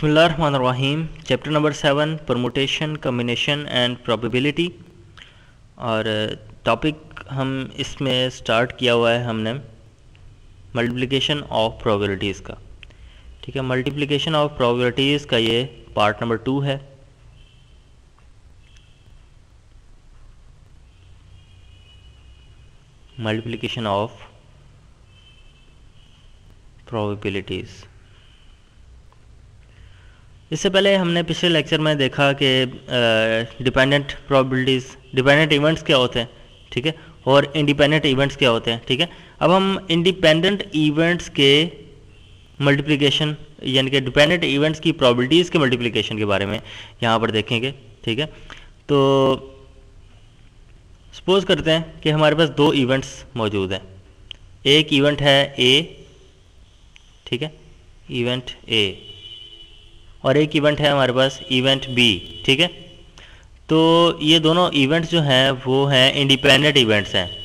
बिसमीम chapter number seven permutation combination and probability और topic हम इसमें स्टार्ट किया हुआ है हमने मल्टीप्लिकेशन ऑफ़ प्रोबेबिलिटीज़ का। ठीक है मल्टीप्लिकेशन ऑफ़ प्रोबेबिलिटीज़ का ये पार्ट नंबर टू है। मल्टीप्लिकेशन ऑफ़ प्रोबेबिलिटीज़ इससे पहले हमने पिछले लेक्चर में देखा कि डिपेंडेंट प्रॉबिलिटीज़ डिपेंडेंट इवेंट्स क्या होते हैं, ठीक है? और इंडिपेंडेंट इवेंट्स क्या होते हैं, ठीक है? अब हम इंडिपेंडेंट इवेंट्स के मल्टीप्लिकेशन यानी कि डिपेंडेंट इवेंट्स की प्रॉबिलिटीज़ के मल्टीप्लिकेशन के बारे में यहाँ पर देखेंगे, ठीक है? तो सपोज़ करते हैं कि हमारे पास दो इवेंट्स मौजूद हैं। एक इवेंट है ए ठीक है? इवेंट ए और एक इवेंट है हमारे पास इवेंट बी ठीक है? तो ये दोनों इवेंट्स जो हैं, वो हैं इंडिपेंडेंट इवेंट्स हैं।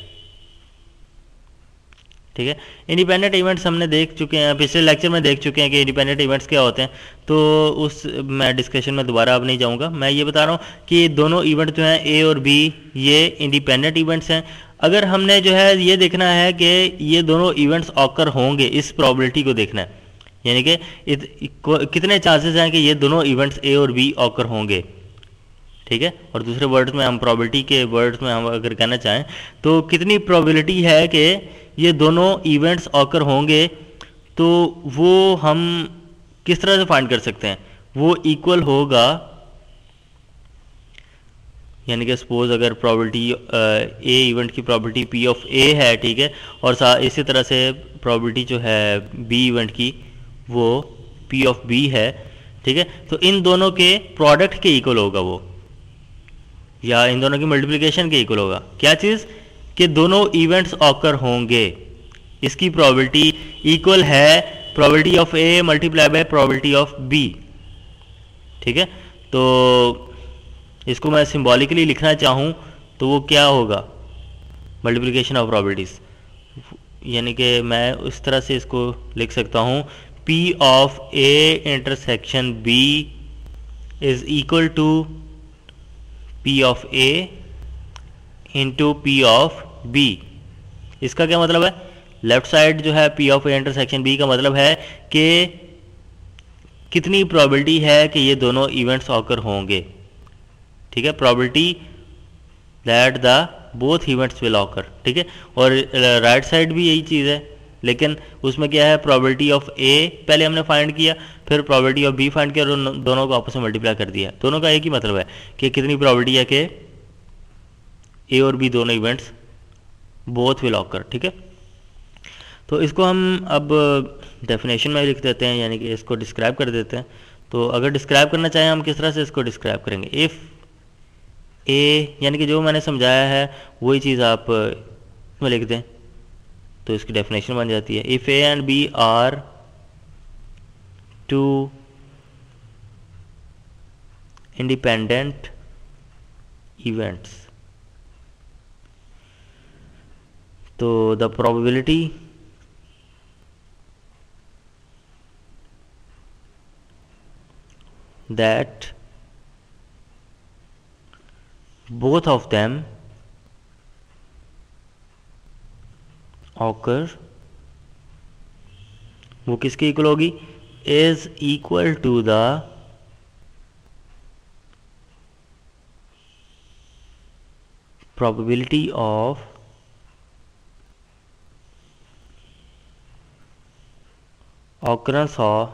ठीक है? इंडिपेंडेंट इवेंट्स हमने देख चुके हैं, पिछले लेक्चर में देख चुके हैं कि इंडिपेंडेंट इवेंट्स क्या होते हैं। तो उस, मैं डिस्कशन में दोबारा अब नहीं जाऊँगा। मैं ये बता रहा हूँ कि दोनों इवेंट जो हैं ए और बी ये इंडिपेंडेंट इवेंट्स हैं। अगर हमने जो है, ये देखना है कि ये दोनों इवेंट्स ऑकर होंगे, इस प्रॉबिलिटी को देखना है। यानी कि कितने चांसेस हैं कि ये दोनों इवेंट्स ए और बी ऑकर होंगे? ठीक है? और दूसरे वर्ड्स में हम प्रॉबिलिटी के वर्ड्स में हम अगर कहना चाहें तो कितनी प्रोबेबिलिटी है कि ये दोनों इवेंट्स ऑकर होंगे? तो वो हम किस तरह से फाइंड कर सकते हैं? वो इक्वल होगा, यानी कि सपोज़ अगर प्रॉबिलिटी ए इवेंट की प्रॉबिलिटी पी ऑफ़ ए है, ठीक है? और इसी तरह से प्रॉबिलिटी जो है बी इवेंट की वो P ऑफ़ B है, ठीक है? तो इन दोनों के प्रोडक्ट के इक्वल होगा वो। या इन दोनों की मल्टीप्लिकेशन के इक्वल होगा। क्या चीज़? कि दोनों इवेंट्स ऑकर होंगे। इसकी प्रोबेबिलिटी इक्वल है probability of A multiply by probability of B ठीक है? तो इसको मैं सिंबॉलिकली लिखना चाहूँ तो वो क्या होगा? मल्टीप्लिकेशन ऑफ़ प्रॉबिलिटीज़ यानी कि मैं उस तरह से इसको लिख सकता हूँ। P of A intersection B is equal to P of A into P of B. इसका क्या मतलब है? लेफ़्ट साइड जो है P of A intersection B का मतलब है कि कितनी प्रोबेबिलिटी है कि ये दोनों इवेंट्स ऑकर होंगे। ठीक है? Probability that the both events will occur ठीक है? और राइट uh, साइड भी यही चीज़ है। लेकिन उसमें क्या है प्रॉबिलिटी ऑफ़ ए पहले हमने फाइंड किया, फिर प्रॉबिलिटी ऑफ़ बी फाइंड किया और दोनों को आपस में मल्टीप्लाई कर दिया। दोनों का एक ही मतलब है कि कितनी प्रॉबिलिटी है कि ए और बी दोनों इवेंट्स बोथ विल ऑकर ठीक है? तो इसको हम अब डेफिनेशन में लिख देते हैं, यानी कि इसको डिस्क्राइब कर देते हैं। तो अगर डिस्क्राइब करना चाहें, हम किस तरह से इसको डिस्क्राइब करेंगे? इफ़ ए यानी कि जो मैंने समझाया है, वही चीज़ आप में लिख दें। तो इसकी डेफिनेशन बन जाती है। If A and B are two independent events तो the probability that both of them occur वो किसके इक्वल होगी is equal to the probability of occurrence of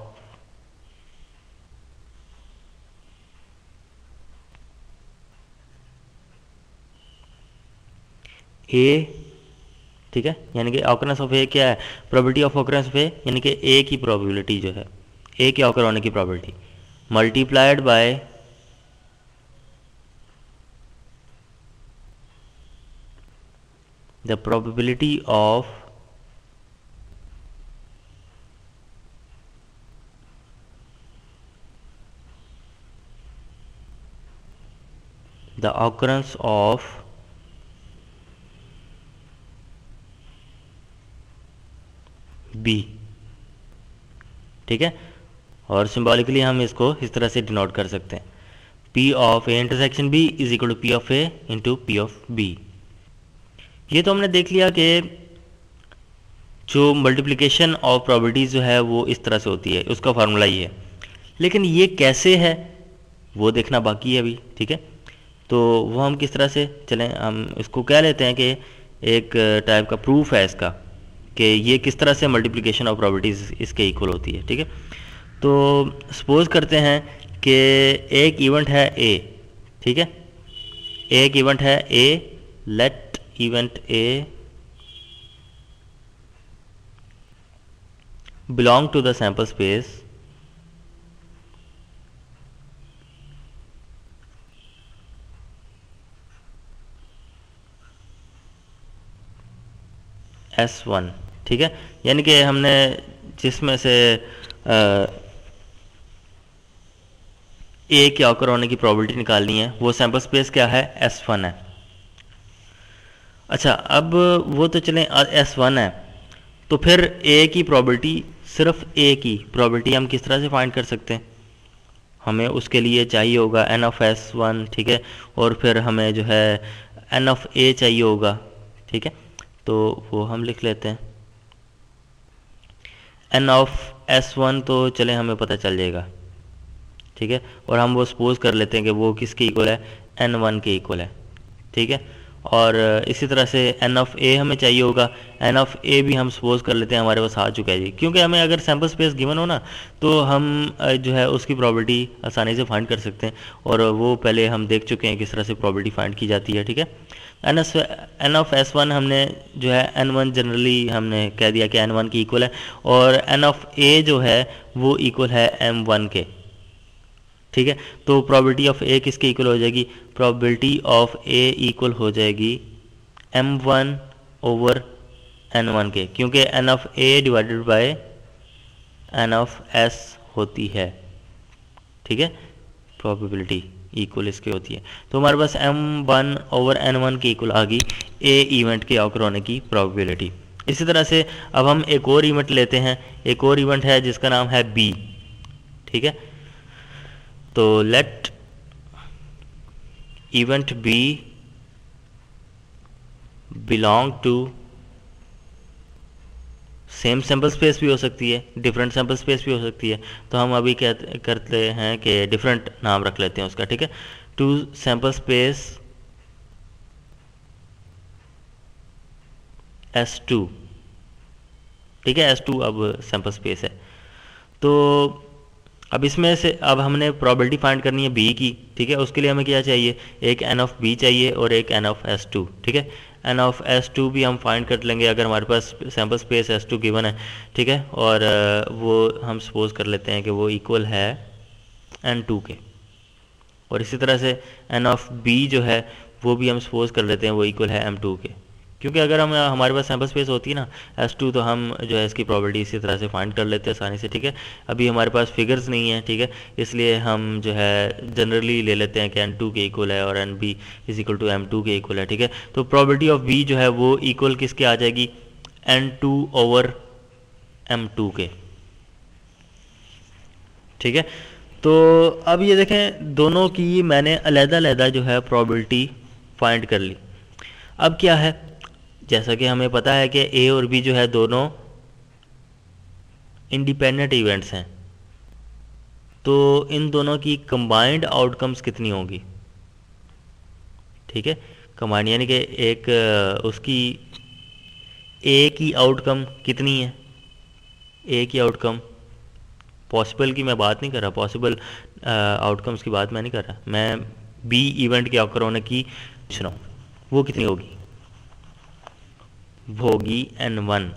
a ठीक है? यानी कि ऑकरेंस ऑफ़ ए क्या है? Probability of occurrence of A यानी कि ए की प्रोबेबिलिटी जो है। ए के ऑकर होने की probability multiplied by the probability of the occurrence of B ठीक है? और सिम्बॉलिकली हम इसको इस तरह से डिनोट कर सकते हैं। P of A intersection B is equal to P of A into P of B ये तो हमने देख लिया कि जो मल्टीप्लिकेशन ऑफ़ प्रॉपर्टीज़ जो है वो इस तरह से होती है, उसका फार्मूला ये है। लेकिन ये कैसे है, वो देखना बाकी है अभी, ठीक है? तो वो हम किस तरह से चलें, हम इसको कह लेते हैं कि एक टाइप का प्रूफ है इसका। कि ये किस तरह से मल्टीप्लिकेशन ऑफ़ प्रॉपर्टीज़ इसके इक्वल होती है, ठीक है? तो सपोज़ करते हैं कि एक इवेंट है ए ठीक है? एक इवेंट है A let event A belong to the sample space S one ठीक है? यानी कि हमने जिसमें से ए के ऑकर होने की प्रोबेबिलिटी निकालनी है, वो सैंपल स्पेस क्या है? एस वन है। अच्छा अब वो तो चलें एस वन है। तो फिर ए की प्रॉबिलिटी सिर्फ़ ए की प्रॉबिलिटी हम किस तरह से फाइंड कर सकते हैं? हमें उसके लिए चाहिए होगा एन ऑफ़ एस वन ठीक है? और फिर हमें जो है एन ऑफ़ ए चाहिए होगा, ठीक है? तो वो हम लिख लेते हैं। एन ऑफ़ एस वन तो चले हमें पता चल जाएगा। ठीक है? और हम वो सपोज़ कर लेते हैं कि वो किसके इक्वल है? एन वन के इक्वल है। ठीक है? और इसी तरह से एन ऑफ़ ए हमें चाहिए होगा। एन ऑफ़ ए भी हम सपोज़ कर लेते हैं, हमारे पास आ चुका है जी। क्योंकि हमें अगर सैंपल स्पेस गिवन हो ना तो हम जो है उसकी प्रॉबिलिटी आसानी से फाइंड कर सकते हैं। और वो पहले हम देख चुके हैं किस तरह से प्रॉबिलिटी फाइंड की जाती है। ठीक है? N S N of S one हमने जो है एन वन जनरली हमने कह दिया कि एन वन की इक्वल है, और एन ऑफ़ ए जो है वो इक्वल है एम वन के। ठीक है? तो प्रॉबिलिटी ऑफ़ ए किसके इक्वल हो जाएगी? प्रॉबिलिटी ऑफ़ ए इक्वल हो जाएगी M one over N one के, क्योंकि N of A divided by N of S होती है। ठीक है? प्रॉबिलिटी इक्वल इसके होती है। तो हमारे पास M one over N one की इक्वल आ गई। ए इवेंट के ऑकर होने की प्रॉबिलिटी इसी तरह से अब हम एक और इवेंट लेते हैं। एक और इवेंट है जिसका नाम है बी ठीक है? तो let event B belong to same sample space भी हो सकती है डिफरेंट सैंपल स्पेस भी हो सकती है। तो हम अभी कह, करते हैं कि डिफरेंट नाम रख लेते हैं उसका, ठीक है? Two sample space S two ठीक है? एस टू अब सैंपल स्पेस है। तो अब इसमें से, अब हमने प्रॉबिलिटी फाइंड करनी है बी की, ठीक है? उसके लिए हमें क्या चाहिए? एक एन ऑफ़ बी चाहिए और एक एन ऑफ़ एस टू ठीक है? एन ऑफ़ एस टू भी हम फाइंड कर लेंगे अगर हमारे पास sample space S two given है, ठीक है? और वो हम सपोज़ कर लेते हैं कि वो इक्वल है एन टू के। और इसी तरह से एन ऑफ़ बी जो है, वो भी हम सपोज़ कर लेते हैं, वो इक्वल है एम टू के। क्योंकि अगर हम हमारे पास सैंपल स्पेस होती है ना एस टू तो हम जो है इसकी प्रॉपर्टी इसी तरह से फाइंड कर लेते हैं आसानी से, ठीक है? अभी हमारे पास फिगर्स नहीं है, ठीक है? इसलिए हम जो है जनरली ले लेते हैं कि एन टू के इक्वल है और N B is equal to M two के इक्वल है, ठीक है? तो प्रॉपर्टी ऑफ़ बी जो है वो इक्वल किसके आ जाएगी? N two over M two के। ठीक है? तो अब ये देखें, दोनों की मैंने अलहदा अलहदा जो है प्रॉबिलिटी फाइंड कर ली। अब क्या है? जैसा कि हमें पता है कि ए और बी जो है दोनों इंडिपेंडेंट इवेंट्स हैं। तो इन दोनों की कंबाइंड आउटकम्स कितनी होंगी? ठीक है? कंबाइंड यानी कि एक, उसकी ए की आउटकम कितनी है? ए की आउटकम पॉसिबल की मैं बात नहीं कर रहा। पॉसिबल आउटकम्स की बात मैं नहीं कर रहा। मैं बी इवेंट के ऑकर होने की हूँ वो कितनी होगी? होगी एन वन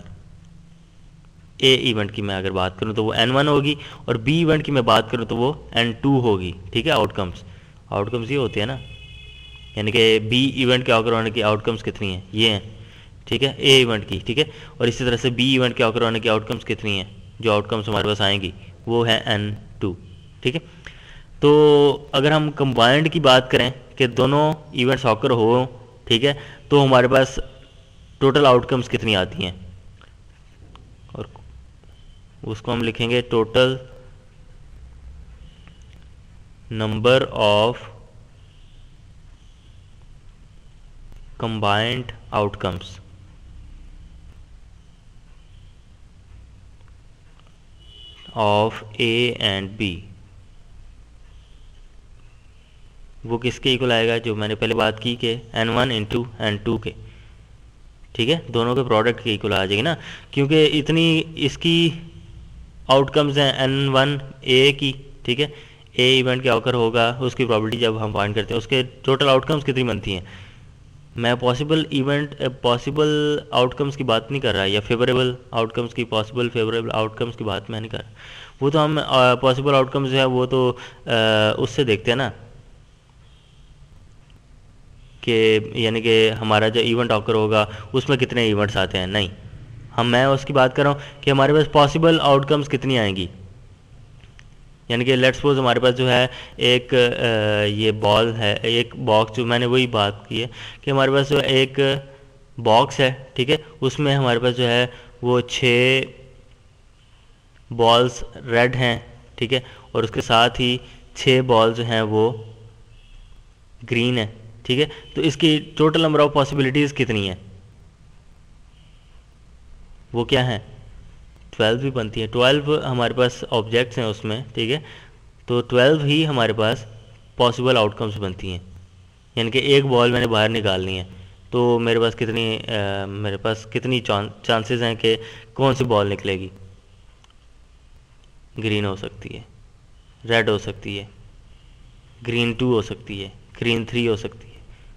ए इवेंट की मैं अगर बात करूँ तो वो एन वन होगी और बी इवेंट की मैं बात करूँ तो वो एन टू होगी। ठीक है? आउटकम्स आउटकम्स ये होते हैं ना। यानी कि बी इवेंट के ऑकर होने की? आउटकम्स कितनी हैं? ये हैं। ठीक है? ए इवेंट की। ठीक है? और इसी तरह से बी इवेंट के ऑकर होने की? आउटकम्स कितनी हैं? जो आउटकम्स हमारे पास आएँगी, वो है एन टू ठीक है? तो अगर हम कंबाइंड की बात करें कि दोनों इवेंट्स ऑकर हो, ठीक है? तो हमारे पास टोटल आउटकम्स कितनी आती हैं? और उसको हम लिखेंगे total number of combined outcomes of A and B वो किसके इक्वल आएगा? जो मैंने पहले बात की कि N one into N two के। ठीक है? दोनों के प्रोडक्ट के इक्वल आ जाएगी ना? क्योंकि इतनी इसकी आउटकम्स हैं एन वन ए की ठीक है? ए इवेंट क्या होकर होगा? उसकी प्रॉबिलिटी जब हम फाइंड करते हैं उसके टोटल आउटकम्स कितनी बनती हैं? मैं पॉसिबल इवेंट पॉसिबल आउटकम्स की बात नहीं कर रहा या फेवरेबल आउटकम्स की पॉसिबल फेवरेबल आउटकम्स की बात मैं नहीं कर रहा। वो तो हम पॉसिबल uh, आउटकम्स जो है वो तो uh, उससे देखते हैं ना? कि यानी कि हमारा जो इवेंट ऑकर होगा, उसमें कितने इवेंट्स आते हैं? नहीं। हम, मैं उसकी बात कर रहा हूँ कि हमारे पास पॉसिबल आउटकम्स कितनी आएँगी? यानी कि लेट्स सपोज़ हमारे पास जो है एक ये बॉल है, एक बॉक्स जो मैंने वही बात की है कि हमारे पास जो एक बॉक्स है, ठीक है? उसमें हमारे पास जो है वो छः बॉल्स रेड हैं, ठीक है? और उसके साथ ही छः बॉल जो हैं वो ग्रीन है। ठीक है? तो इसकी टोटल नंबर ऑफ़ पॉसिबिलिटीज़ कितनी है? वो क्या है? ट्वेल्व भी बनती है। ट्वेल्व हमारे पास ऑब्जेक्ट्स हैं उसमें ठीक है? तो ट्वेल्व ही हमारे पास पॉसिबल आउटकम्स बनती हैं। यानी कि एक बॉल मैंने बाहर निकालनी है। तो मेरे पास कितनी आ, मेरे पास कितनी चांसेस हैं कि कौन सी बॉल निकलेगी? ग्रीन हो सकती है। रेड हो सकती है। ग्रीन टू हो सकती है। ग्रीन थ्री हो सकती है।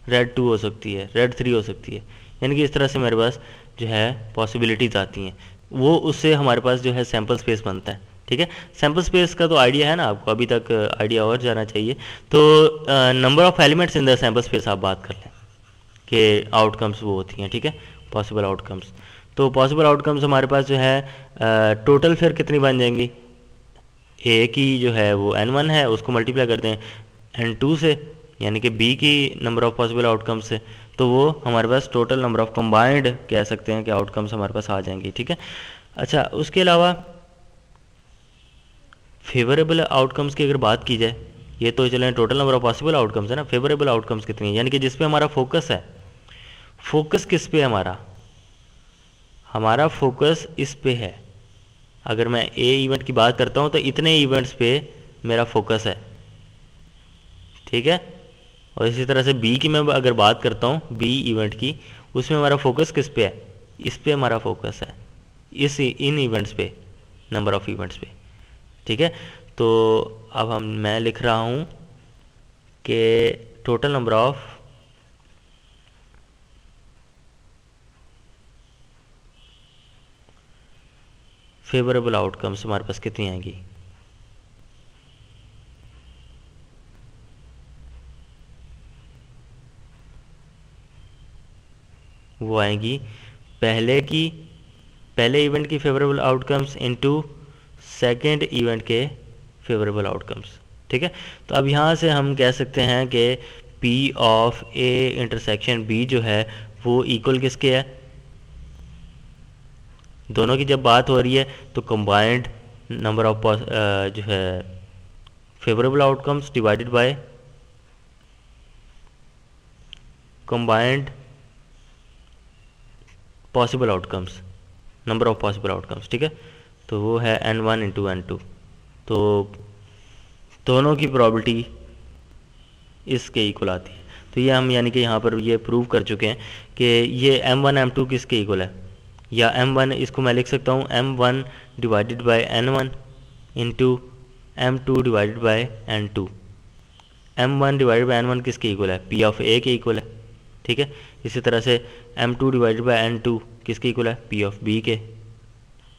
रेड टू हो सकती है रेड थ्री हो सकती है। यानी कि इस तरह से मेरे पास जो है पॉसिबिलिटीज़ आती हैं। वो उससे हमारे पास जो है सैंपल स्पेस बनता है, ठीक है? सैंपल स्पेस का तो आइडिया है ना आपको, अभी तक आइडिया और जाना चाहिए। तो number of elements in the sample space आप बात कर लें कि आउटकम्स वो होती हैं, ठीक है? पॉसिबल आउटकम्स तो पॉसिबल आउटकम्स हमारे पास जो है टोटल फिर कितनी बन जाएँगी? ए की जो है वो एन वन है, उसको मल्टीप्लाई करते हैं एन टू से। यानी कि बी की नंबर ऑफ़ पॉसिबल आउटकम्स से तो वो हमारे पास टोटल नंबर ऑफ़ कंबाइंड कह सकते हैं कि आउटकम्स हमारे पास आ जाएँगी, ठीक है? अच्छा उसके अलावा फेवरेबल आउटकम्स की अगर बात की जाए, ये तो चले total number of possible outcomes है ना? फेवरेबल आउटकम्स कितनी है? यानी कि जिस पे हमारा फोकस है फोकस किस पे है हमारा? हमारा फोकस इस पे है। अगर मैं ए इवेंट की बात करता हूँ तो इतने इवेंट्स पे मेरा फोकस है, ठीक है? और इसी तरह से बी की मैं अगर बात करता हूँ बी इवेंट की, उसमें हमारा फोकस किस पे है? इस पे हमारा फोकस है। इस इन इवेंट्स पे नंबर ऑफ़ इवेंट्स पे। ठीक है? तो अब हम, मैं लिख रहा हूँ कि total number of favourable outcomes हमारे पास कितनी आएँगी? वो आएँगी। पहले की, पहले इवेंट की favourable outcomes into second event के फेवरेबल आउटकम्स ठीक है? तो अब यहाँ से हम कह सकते हैं कि P of A intersection B जो है, वो इक्वल किसके है? दोनों की जब बात हो रही है तो कंबाइंड नंबर ऑफ़ जो है favourable outcomes divided by combined possible outcomes number of possible outcomes ठीक है? तो वो है N one into N two तो दोनों की प्रॉबिलिटी इसके इक्वल आती है। तो ये हम यानी कि यहाँ पर ये प्रूव कर चुके हैं कि ये एम वन एम टू किसके इक्वल है? या एम वन इसको मैं लिख सकता हूँ M one divided by N one into M two divided by N two M one divided by N one किसके इक्वल है? पी ऑफ़ ए के इक्वल है, ठीक है? इसी तरह से M two divided by N two किसके इक्वल है? पी ऑफ़ बी के।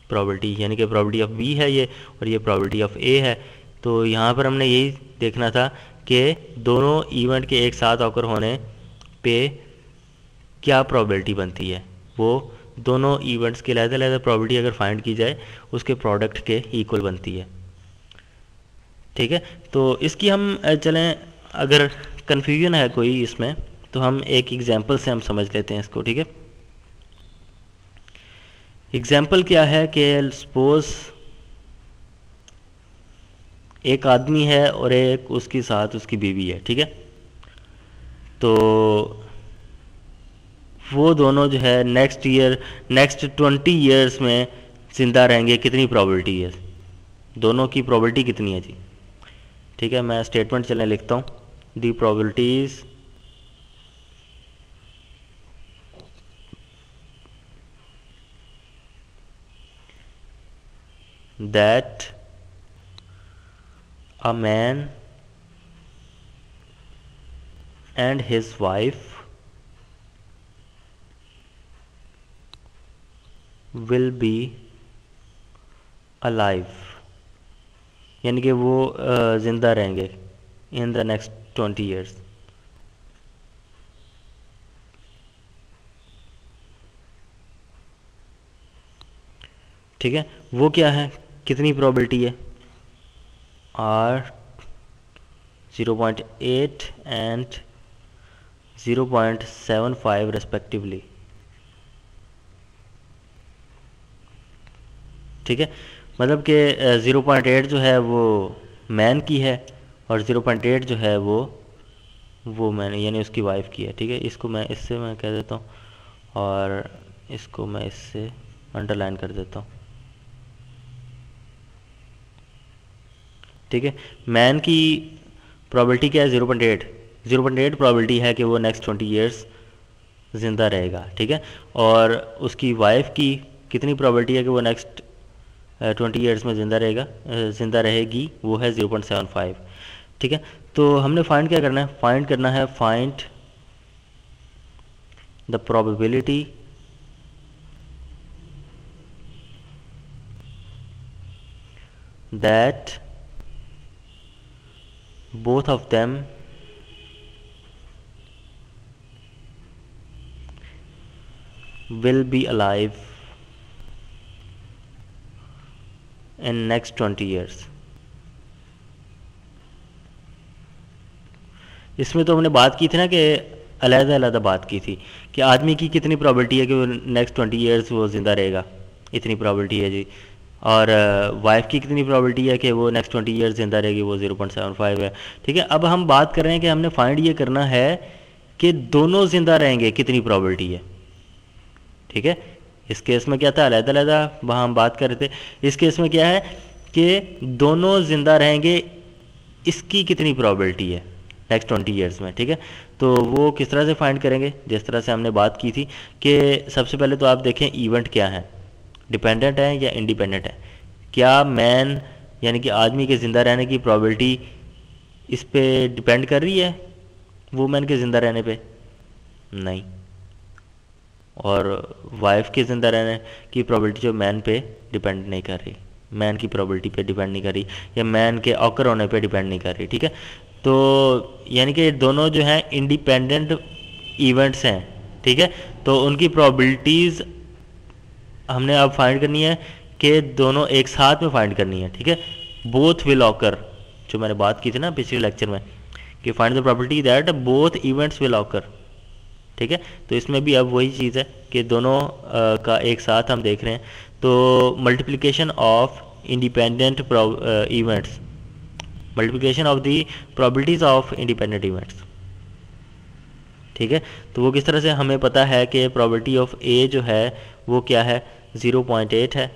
प्रॉबिलिटी यानी कि प्रॉबिलिटी ऑफ़ बी है ये और ये प्रॉबिलिटी ऑफ़ ए है। तो यहाँ पर हमने यही देखना था कि दोनों इवेंट के एक साथ ऑकर होने पे क्या प्रॉबिलिटी बनती है। वो दोनों इवेंट्स के लहदा लहदा प्रॉबिलिटी अगर फाइंड की जाए, उसके प्रोडक्ट के इक्वल बनती है। ठीक है? तो इसकी हम चलें, अगर कन्फ्यूज़न है कोई इसमें तो हम एक एग्ज़ाम्पल से हम समझ लेते हैं इसको, ठीक है? एग्ज़ाम्पल क्या है कि सपोज़ एक आदमी है और एक उसके साथ उसकी बीवी है, ठीक है? तो वो दोनों जो है next year next twenty years में ज़िंदा रहेंगे, कितनी प्रॉबिलिटी है? दोनों की प्रॉबिलिटी कितनी है जी? ठीक है, मैं स्टेटमेंट चलने लिखता हूँ। The probabilities that a man and his wife will be alive. यानी कि वो ज़िंदा रहेंगे in the next twenty years ठीक है? वो क्या है? कितनी प्रोबेबिलिटी है? Are zero point eight and zero point seven five respectively ठीक है? मतलब कि ज़ीरो पॉइंट एट जो है वो मैन की है और ज़ीरो पॉइंट एट जो है वो वो मैन यानी उसकी वाइफ की है। ठीक है? इसको मैं, इससे मैं कह देता हूँ और इसको मैं इससे अंडरलाइन कर देता हूँ। ठीक है? मैन की प्रॉबिलिटी क्या है? Zero point eight zero point eight probability है कि वो नेक्स्ट ट्वेंटी ईयर्स ज़िंदा रहेगा, ठीक है? और उसकी वाइफ की कितनी प्रॉबिलिटी है कि वो नेक्स्ट ट्वेंटी ईयर्स में ज़िंदा रहेगा? ज़िंदा रहेगी, वो है ज़ीरो पॉइंट सेवन फाइव ठीक है? तो हमने फाइंड क्या करना है? फाइंड करना है find the probability that both of them will be alive in next 20 years. इसमें तो हमने बात की थी ना कि अलहदा अलहदा बात की थी कि आदमी की कितनी प्रॉबिलिटी है कि वो नेक्स्ट ट्वेंटी ईयर्स वो ज़िंदा रहेगा। इतनी प्रॉबिलिटी है जी। और वाइफ की कितनी प्रॉबिलिटी है कि वो नेक्स्ट ट्वेंटी ईयर ज़िंदा रहेगी, वो ज़ीरो पॉइंट सेवन फाइव है। ठीक है, अब हम बात कर रहे हैं कि हमने फाइंड ये करना है कि दोनों ज़िंदा रहेंगे, कितनी प्रॉबिलिटी है। ठीक है, इस केस में क्या था, अलहदा वहाँ हम बात कर रहे थे। इस केस में क्या है कि दोनों ज़िंदा रहेंगे, इसकी कितनी प्रॉबिलिटी है नेक्स्ट ट्वेंटी ईयर्स में। ठीक है तो वो किस तरह से फाइंड करेंगे? जिस तरह से हमने बात की थी कि सबसे पहले तो आप देखें इवेंट क्या है। डिपेंडेंट है या इंडिपेंडेंट है? क्या मैन यानी कि आदमी के ज़िंदा रहने की प्रॉबिलिटी इस पर डिपेंड कर रही है? वुमेन के ज़िंदा रहने पे? नहीं। और वाइफ के ज़िंदा रहने की प्रॉबिलिटी जो मैन पे डिपेंड नहीं कर रही। मैन की प्रॉबिलिटी पे डिपेंड नहीं कर रही या मैन के ऑकर होने पे डिपेंड नहीं कर रही, ठीक है? तो यानी कि दोनों जो हैं इंडिपेंडेंट इवेंट्स हैं, ठीक है? तो उनकी प्रॉबिलिटीज़ हमने अब फाइंड करनी है कि दोनों एक साथ में फाइंड करनी है ठीक है? बोथ विल ऑकर जो मैंने बात की थी ना पिछले लेक्चर में कि find the property that both events will occur ठीक है? तो इसमें भी अब वही चीज़ है कि दोनों आ, का एक साथ हम देख रहे हैं। तो multiplication of independent events multiplication of the probabilities of independent events ठीक है? तो वो किस तरह से हमें पता है कि प्रॉबिलिटी ऑफ़ ए जो है वो क्या है? ज़ीरो पॉइंट एट है।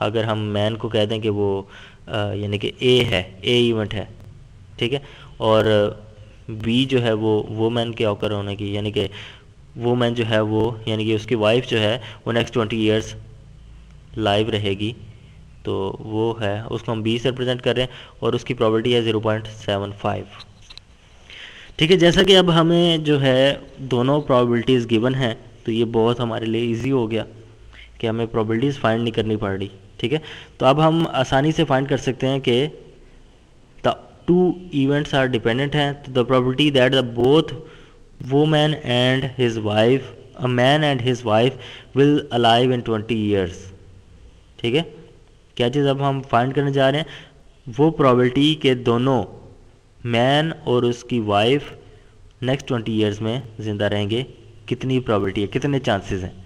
अगर हम मैन को कह दें कि वो यानी कि ए है ए इवेंट है, ठीक है? और बी जो है वो वो मैन के ऑकर होने की, यानी कि वो मैन जो है वो, यानी कि उसकी वाइफ जो है, वो नेक्स्ट ट्वेंटी ईयर्स लाइव रहेगी। तो वो है, उसको हम बी से रिप्रेजेंट कर रहे हैं और उसकी प्रॉपर्टी है ज़ीरो पॉइंट सेवन फाइव ठीक है, जैसा कि अब हमें जो है दोनों प्रॉबिलिटीज़ गिवन हैं तो ये बहुत हमारे लिए इजी हो गया। कि हमें प्रॉबिलिटीज़ फाइंड नहीं करनी पड़ रही, ठीक है? तो अब हम आसानी से फाइंड कर सकते हैं कि the two events are dependent हैं तो the probability that the both वो man and his wife a man and his wife will alive in twenty years ठीक है? क्या चीज़ अब हम फाइंड करने जा रहे हैं? वो प्रॉबिलिटी के दोनों मैन और उसकी वाइफ नेक्स्ट ट्वेंटी ईयर्स में ज़िंदा रहेंगे, कितनी प्रॉबिलिटी है, कितने चांसेस हैं?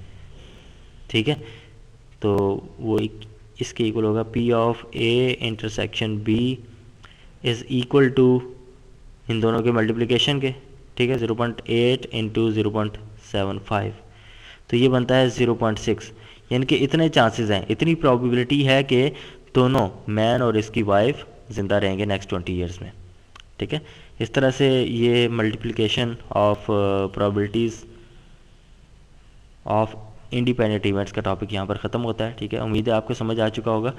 ठीक है? तो वो इसके इक्वल होगा P of A intersection B is equal to इन दोनों के मल्टीप्लिकेशन के, ठीक है? Zero point eight into zero point seven five तो ये बनता है ज़ीरो पॉइंट सिक्स यानी कि इतने चांसेस हैं। इतनी प्रॉबिलिटी है कि दोनों मैन और इसकी वाइफ ज़िंदा रहेंगे नेक्स्ट ट्वेंटी ईयर्स में। ठीक है? इस तरह से ये multiplication of probabilities of independent events का टॉपिक यहाँ पर ख़त्म होता है, ठीक है? उम्मीद है आपको समझ आ चुका होगा।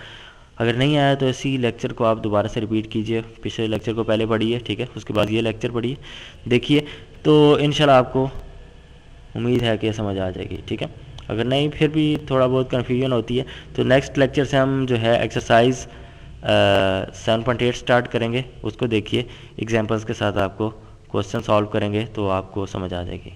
अगर नहीं आया तो इसी लेक्चर को आप दोबारा से रिपीट कीजिए, पिछले लेक्चर को पहले पढ़िए, ठीक है? उसके बाद ये लेक्चर पढ़िए, देखिए। तो इन आपको उम्मीद है कि समझ आ जाएगी, ठीक है? अगर नहीं, फिर भी थोड़ा बहुत कन्फ्यूज़न होती है। तो नेक्स्ट लेक्चर से हम जो है exercise seven point eight start करेंगे। उसको देखिए एग्जाम्पल्स के साथ आपको क्वेश्चन सॉल्व करेंगे तो आपको समझ आ जाएगी।